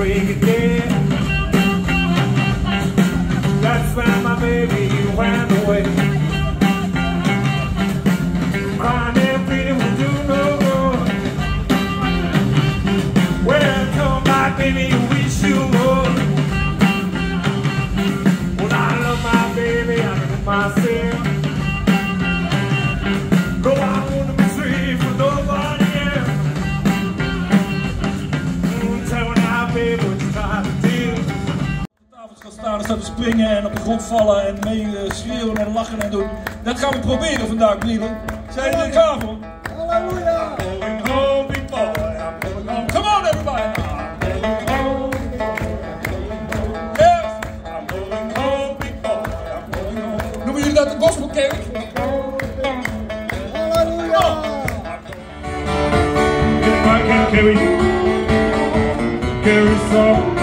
break of. That's why my baby went away. Crying and do no good. Well, come back, baby. gaan te springen en op de grond vallen en mee eh, schreeuwen en lachen en doen. Dat gaan we proberen vandaag, Brielen. Zijn jullie er klaar voor? Halleluja! Come on everybody! Yes! Noemen jullie dat de gospelkerk? Halleluja! Kijk? Carry some.